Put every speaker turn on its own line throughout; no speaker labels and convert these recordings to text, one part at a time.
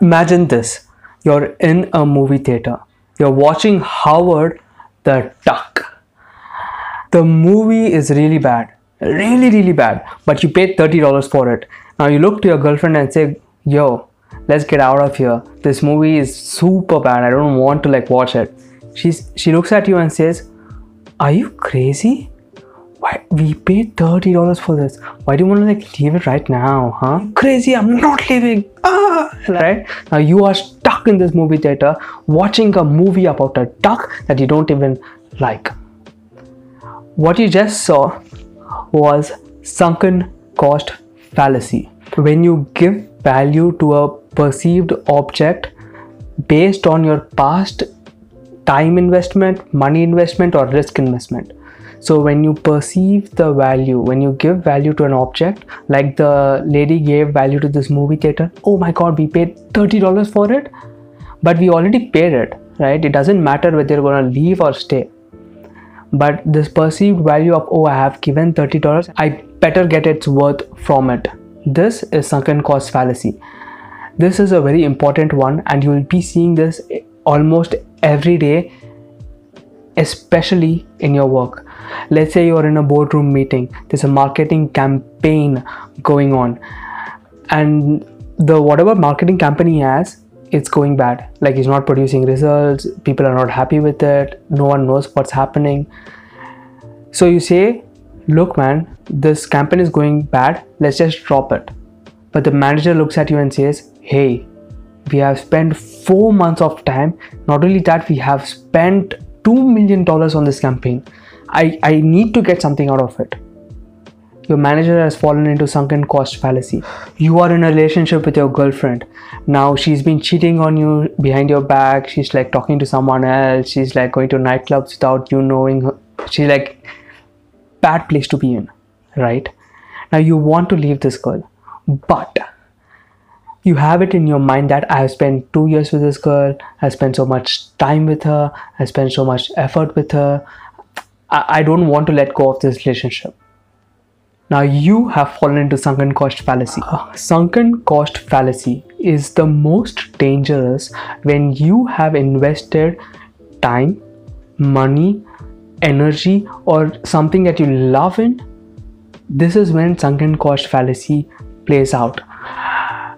Imagine this you're in a movie theater, you're watching Howard the Duck. The movie is really bad, really, really bad, but you paid $30 for it. Now you look to your girlfriend and say, Yo, let's get out of here. This movie is super bad. I don't want to like watch it. She's she looks at you and says, Are you crazy? Why we paid thirty dollars for this? Why do you want to like leave it right now, huh? Crazy, I'm not leaving. Ah, right now you are stuck in this movie theater watching a movie about a duck that you don't even like. What you just saw was sunken cost fallacy. When you give value to a perceived object based on your past time investment, money investment, or risk investment. So when you perceive the value, when you give value to an object, like the lady gave value to this movie theater, oh my god, we paid $30 for it, but we already paid it, right? It doesn't matter whether you're gonna leave or stay. But this perceived value of oh I have given $30, I better get its worth from it. This is sunken cost fallacy. This is a very important one, and you will be seeing this almost every day especially in your work. Let's say you're in a boardroom meeting, there's a marketing campaign going on, and the whatever marketing company has, it's going bad. Like it's not producing results, people are not happy with it, no one knows what's happening. So you say, Look, man, this campaign is going bad, let's just drop it. But the manager looks at you and says, Hey, we have spent four months of time. Not only that, we have spent $2 million on this campaign. I, I need to get something out of it. Your manager has fallen into sunken cost fallacy. You are in a relationship with your girlfriend. Now she's been cheating on you behind your back. She's like talking to someone else. She's like going to nightclubs without you knowing. Her. She's like bad place to be in, right? Now you want to leave this girl, but you have it in your mind that I have spent two years with this girl, I spent so much time with her, I spent so much effort with her. I, I don't want to let go of this relationship. Now you have fallen into sunken cost fallacy. Uh, sunken cost fallacy is the most dangerous when you have invested time, money, energy, or something that you love in. This is when sunken cost fallacy plays out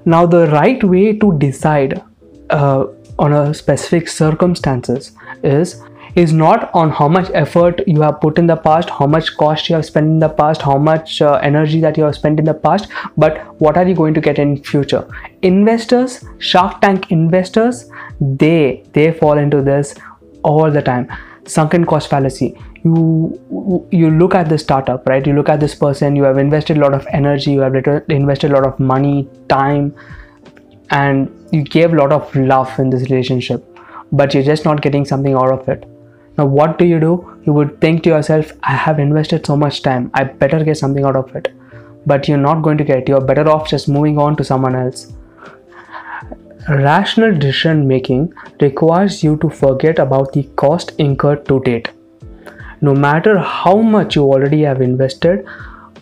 now the right way to decide uh, on a specific circumstances is is not on how much effort you have put in the past how much cost you have spent in the past how much uh, energy that you have spent in the past but what are you going to get in future? Investors shark tank investors they they fall into this all the time. Sunken cost fallacy. You you look at the startup right? You look at this person you have invested a lot of energy you have invested a lot of money time and you gave a lot of love in this relationship but you're just not getting something out of it now what do you do? You would think to yourself i have invested so much time. I better get something out of it. But you're not going to get you're better off just moving on to someone else. Rational decision making requires you to forget about the cost incurred to date. No matter how much you already have invested,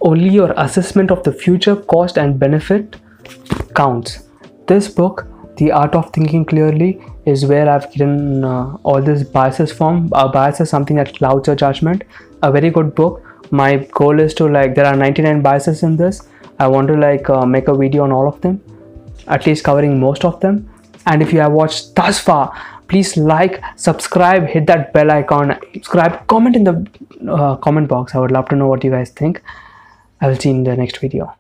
only your assessment of the future cost and benefit counts. This book, The Art of Thinking Clearly, is where I've given uh, all these biases from. A bias is something that clouds your judgment. A very good book. My goal is to like, there are 99 biases in this. I want to like uh, make a video on all of them at least covering most of them and if you have watched thus far please like subscribe hit that bell icon subscribe comment in the uh, comment box i would love to know what you guys think i will see you in the next video